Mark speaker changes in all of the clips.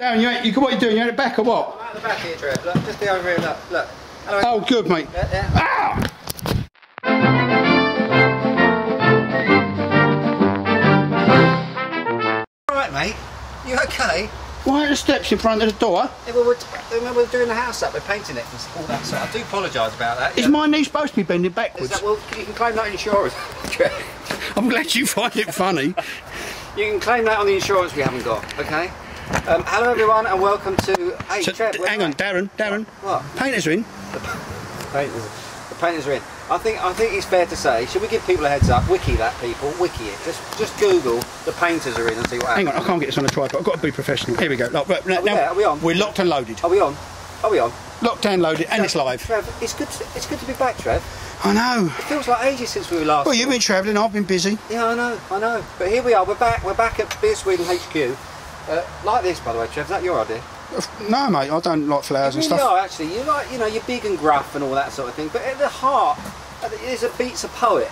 Speaker 1: Darren, you, ain't- you, what are you doing? You're at the back or what?
Speaker 2: I'm out the back here, Trev. Look, just be over here. Look, look. Hello.
Speaker 1: Oh, good, mate.
Speaker 2: Yeah, yeah.
Speaker 1: Ah!
Speaker 2: All right, mate. You okay?
Speaker 1: Why are the steps in front of the door?
Speaker 2: Yeah, well, we're, remember we're doing the house up. We're painting it and all that sort. I do apologise about that.
Speaker 1: Is my knee supposed to be bending backwards?
Speaker 2: that, well, you can claim that on insurance.
Speaker 1: I'm glad you find it funny.
Speaker 2: you can claim that on the insurance we haven't got. Okay. Um, hello, everyone, and welcome to. Hey,
Speaker 1: So,
Speaker 2: Trev.
Speaker 1: hang on, Darren, Darren.
Speaker 2: What?
Speaker 1: Painters are in.
Speaker 2: Painters, the painters are in. I think I think it's fair to say. Should we give people a heads up? Wiki that, people. Wiki it. Just just Google the painters are in and see what happens.
Speaker 1: Hang on, I can't get this on a tripod. I've got to be professional. Here we go. Look, right, now,
Speaker 2: Are we there? Are we on?
Speaker 1: We're locked and loaded.
Speaker 2: Are we on? Are we on?
Speaker 1: Locked and loaded, and it's live.
Speaker 2: Trev, it's good. To, it's good to be back, Trev.
Speaker 1: I know.
Speaker 2: It feels like ages since we were last.
Speaker 1: Well, you've been travelling. I've been busy.
Speaker 2: Yeah, I know, I know. But here we are. We're back. We're back at Beer Sweden HQ. Uh, like this, by the way, Trev. Is that your idea?
Speaker 1: No, mate, I don't like flowers
Speaker 2: You
Speaker 1: and
Speaker 2: really
Speaker 1: stuff.
Speaker 2: are actually. You like, you know, you're big and gruff and all that sort of thing. But at the heart, at the- is a beats a poet,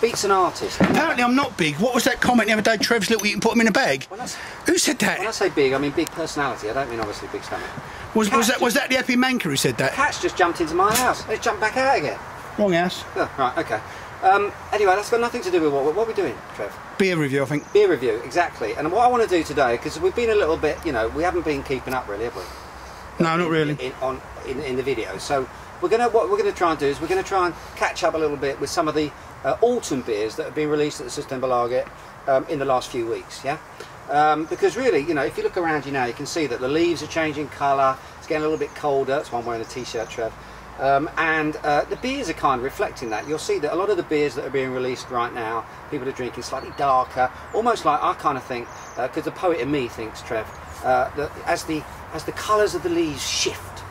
Speaker 2: beats an artist.
Speaker 1: Apparently, I'm not big. What was that comment the other day? Trev's little. You can put him in a bag.
Speaker 2: When I, s-
Speaker 1: Who said that?
Speaker 2: when I say big, I mean big personality. I don't mean obviously big stomach.
Speaker 1: Was, was that was that the Epi Manker who said that?
Speaker 2: Cat's just jumped into my house. It's jumped back out again.
Speaker 1: Wrong house.
Speaker 2: Oh, right, okay. Um, anyway, that's got nothing to do with what, what are we doing, Trev?
Speaker 1: Beer review, I think.
Speaker 2: Beer review, exactly. And what I want to do today, because we've been a little bit, you know, we haven't been keeping up really, have we?
Speaker 1: No, not really.
Speaker 2: in, on in, in the video. So we're gonna what we're gonna try and do is we're gonna try and catch up a little bit with some of the uh, autumn beers that have been released at the Systembolaget um, in the last few weeks. Yeah. Um, because really, you know, if you look around you now, you can see that the leaves are changing colour. It's getting a little bit colder. That's why I'm wearing a t-shirt, Trev. Um, and uh, the beers are kind of reflecting that. You'll see that a lot of the beers that are being released right now, people are drinking slightly darker, almost like I kind of think, because the poet in me thinks, Trev, uh, that as the as the colours of the leaves shift,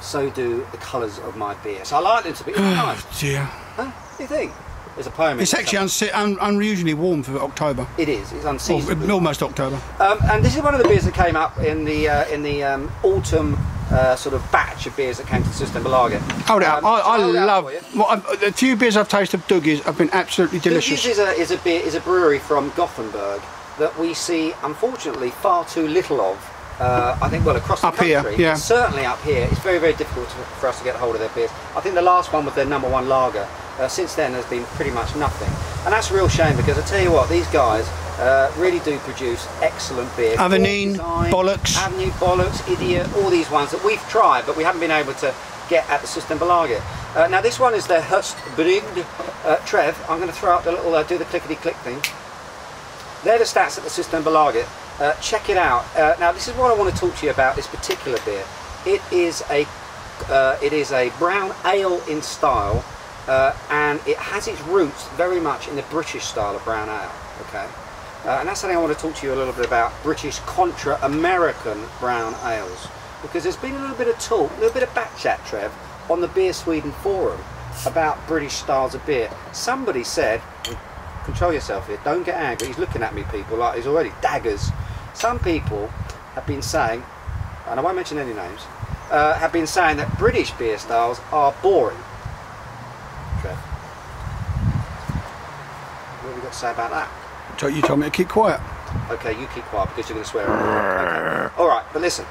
Speaker 2: so do the colours of my beer. So I like them to be. It's nice.
Speaker 1: Oh, dear.
Speaker 2: Huh? What do you think? There's a poem.
Speaker 1: It's actually unse- un- unusually warm for October.
Speaker 2: It is. It's unseasonable.
Speaker 1: almost October.
Speaker 2: Um, and this is one of the beers that came up in the uh, in the um, autumn uh, sort of batch of beers that came to Systembolaget.
Speaker 1: Hold it up.
Speaker 2: Um,
Speaker 1: I, I
Speaker 2: I'll it up
Speaker 1: love.
Speaker 2: for you.
Speaker 1: What I've, the few beers I've tasted of Dugges have been absolutely delicious.
Speaker 2: This is a is a beer is a brewery from Gothenburg that we see unfortunately far too little of. Uh, I think well across the
Speaker 1: Up here,
Speaker 2: country,
Speaker 1: yeah.
Speaker 2: certainly up here, it's very very difficult to, for us to get hold of their beers. I think the last one was their number one lager. Uh, since then, there's been pretty much nothing, and that's a real shame because I tell you what, these guys uh, really do produce excellent beer. Avenyn, design,
Speaker 1: Bollocks.
Speaker 2: Avenue, Bollocks, Idiot, all these ones that we've tried, but we haven't been able to get at the Systembolaget. Uh, now this one is their Höstbrygd. Uh, Trev, I'm going to throw up the little, uh, do the clickety click thing. They're the stats at the Systembolaget. Uh, check it out. Uh, now this is what I want to talk to you about. This particular beer. It is a, uh, it is a brown ale in style, uh, and it has its roots very much in the British style of brown ale. Okay. Uh, and that's something I want to talk to you a little bit about British contra American brown ales. Because there's been a little bit of talk, a little bit of back chat, Trev, on the Beer Sweden forum about British styles of beer. Somebody said, control yourself here, don't get angry, he's looking at me, people, like he's already daggers. Some people have been saying, and I won't mention any names, uh, have been saying that British beer styles are boring. Trev. What have you got to say about that?
Speaker 1: You told me to keep quiet.
Speaker 2: Okay, you keep quiet because you're going to swear. Okay. All right, but listen.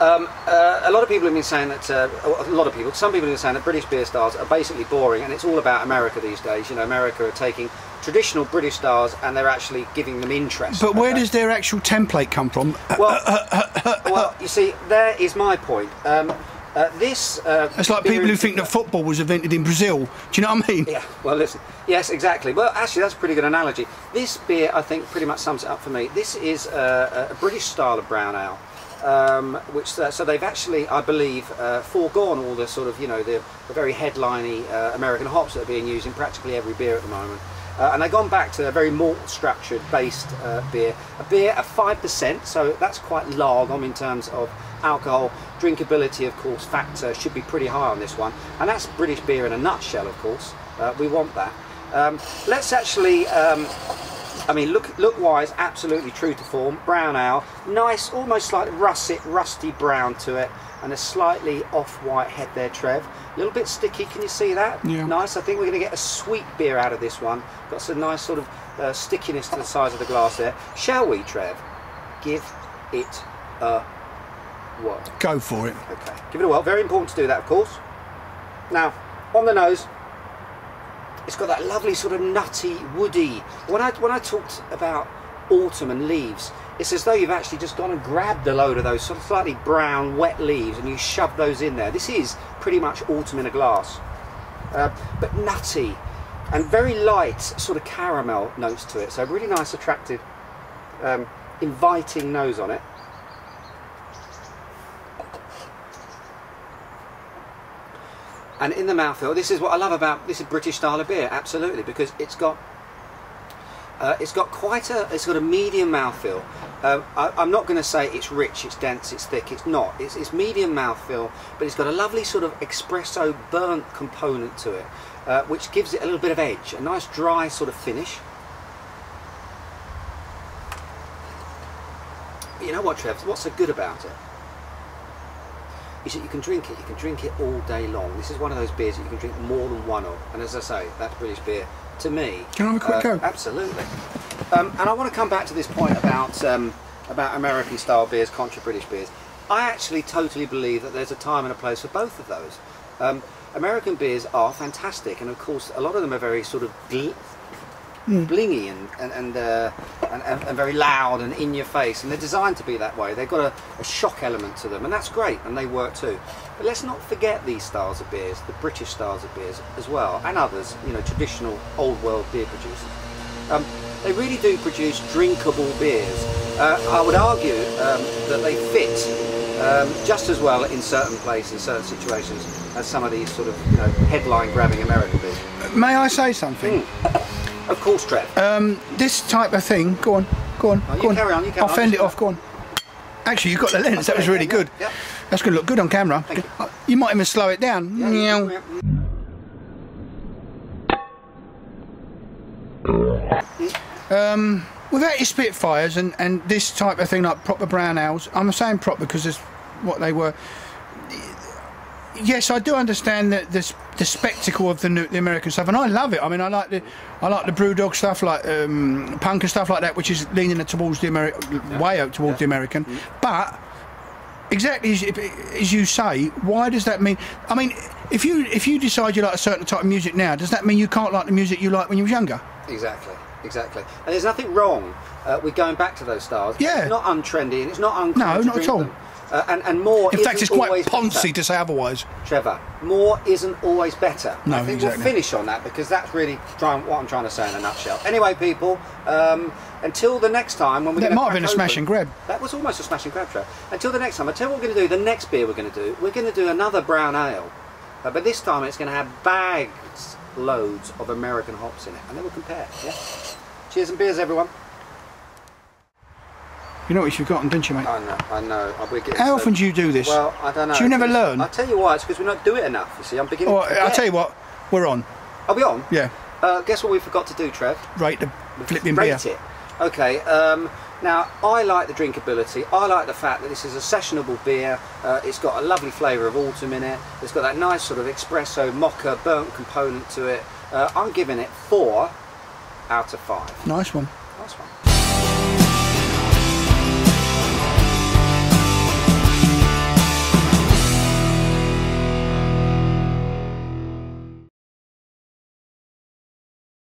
Speaker 2: Um, uh, a lot of people have been saying that. Uh, a lot of people, some people have been saying that British beer styles are basically boring, and it's all about America these days. You know, America are taking traditional British styles and they're actually giving them interest.
Speaker 1: But where
Speaker 2: okay?
Speaker 1: does their actual template come from?
Speaker 2: Well, well, you see, there is my point. Um, uh, this. Uh,
Speaker 1: It's like people who think that football was invented in Brazil. Do you know what I mean?
Speaker 2: Yeah, well, listen. Yes, exactly. Well, actually, that's a pretty good analogy. This beer, I think, pretty much sums it up for me. This is uh, a British style of brown ale, um, which uh, so they've actually, I believe, uh, foregone all the sort of you know the, the very headliney uh, American hops that are being used in practically every beer at the moment. Uh, and they've gone back to a very malt structured based uh, beer, a beer at five percent, so that's quite lagom in terms of alcohol. Drinkability, of course, factor should be pretty high on this one, and that's British beer in a nutshell, of course. Uh, we want that. Um, let's actually, um, I mean, look, look wise, absolutely true to form. Brown ale, nice, almost like russet, rusty brown to it, and a slightly off-white head there, Trev. A little bit sticky, can you see that?
Speaker 1: Yeah.
Speaker 2: Nice. I think we're going to get a sweet beer out of this one. Got some nice sort of uh, stickiness to the size of the glass there. Shall we, Trev? Give it a whirl.
Speaker 1: Go for it.
Speaker 2: Okay, give it a whirl. Very important to do that, of course. Now, on the nose, it's got that lovely sort of nutty, woody. When I when I talked about autumn and leaves, it's as though you've actually just gone and grabbed a load of those sort of slightly brown, wet leaves and you shove those in there. This is pretty much autumn in a glass, uh, but nutty and very light, sort of caramel notes to it. So really nice, attractive, um, inviting nose on it. And in the mouthfeel, this is what I love about this is British style of beer, absolutely, because it's got uh, it's got quite a it's got a medium mouthfeel. Um, I, I'm not going to say it's rich, it's dense, it's thick. It's not. It's, it's medium mouthfeel, but it's got a lovely sort of espresso burnt component to it, uh, which gives it a little bit of edge, a nice dry sort of finish. But you know what, Trev? What's so good about it? Is that you can drink it. You can drink it all day long. This is one of those beers that you can drink more than one of. And as I say, that's British beer to me.
Speaker 1: Can I have a quick
Speaker 2: uh,
Speaker 1: go?
Speaker 2: Absolutely. Um, and I want to come back to this point about um, about American style beers contra British beers. I actually totally believe that there's a time and a place for both of those. Um, American beers are fantastic, and of course, a lot of them are very sort of bl- blingy and and and, uh, and and very loud and in your face, and they're designed to be that way. They've got a, a shock element to them, and that's great, and they work too. But let's not forget these styles of beers, the British styles of beers as well, and others, you know, traditional old world beer producers. Um, they really do produce drinkable beers. Uh, I would argue um, that they fit um, just as well in certain places, certain situations, as some of these sort of you know headline grabbing American beers.
Speaker 1: May I say something?
Speaker 2: Of course, Trev.
Speaker 1: Um, this type of thing. Go on. Go on.
Speaker 2: Oh, you
Speaker 1: go on.
Speaker 2: carry on, you carry
Speaker 1: I'll
Speaker 2: on.
Speaker 1: fend it off. Go on. Actually, you've got the lens. That was really good.
Speaker 2: yeah.
Speaker 1: That's going to look good on camera.
Speaker 2: Thank you.
Speaker 1: You might even slow it down.
Speaker 2: Yeah.
Speaker 1: Um, without your Spitfires and, and this type of thing, like proper brown owls, I'm saying proper because it's what they were. Yes, I do understand the, the the spectacle of the new, the American stuff, and I love it. I mean, I like the I like the BrewDog stuff, like um, punk and stuff like that, which is leaning towards the American way out towards the American. But exactly as, as you say, why does that mean? I mean, if you if you decide you like a certain type of music now, does that mean you can't like the music you liked when you was younger?
Speaker 2: Exactly, exactly. And there's nothing wrong uh, with going back to those styles.
Speaker 1: Yeah.
Speaker 2: It's not untrendy and it's not uncool
Speaker 1: No, not at all.
Speaker 2: them. Uh, and, and more
Speaker 1: In fact, it's quite poncy
Speaker 2: better.
Speaker 1: to say otherwise.
Speaker 2: Trevor, more isn't always better.
Speaker 1: No,
Speaker 2: I think
Speaker 1: exactly.
Speaker 2: we'll finish on that because that's really trying, what I'm trying to say in a nutshell. Anyway, people, um, until the next time when we're
Speaker 1: That
Speaker 2: going to
Speaker 1: might have been a smash and grab.
Speaker 2: That was almost a smash and grab, Trevor. Until the next time, I tell you what we're going to do. The next beer we're going to do, we're going to do another brown ale, uh, but this time it's going to have bags loads of American hops in it, and then we'll compare. Yeah. Cheers and beers, everyone.
Speaker 1: You know what you've forgotten, don't you, mate?
Speaker 2: I know, I know. We're getting
Speaker 1: How
Speaker 2: so-
Speaker 1: often do you do this?
Speaker 2: Well, I don't know.
Speaker 1: Do you never learn?
Speaker 2: I'll tell you why. It's because we don't do it enough. You see, I'm beginning. To
Speaker 1: I'll tell you what, we're on.
Speaker 2: Are we on?
Speaker 1: Yeah,
Speaker 2: Uh, guess what we forgot to do, Trev?
Speaker 1: rate the flipping beer.
Speaker 2: Rate it. Okay. Um, now, I like the drinkability. I like the fact that this is a sessionable beer. Uh, it's got a lovely flavour of autumn in it. It's got that nice sort of espresso mocha burnt component to it. Uh, I'm giving it four out of five.
Speaker 1: Nice one.
Speaker 2: Nice one.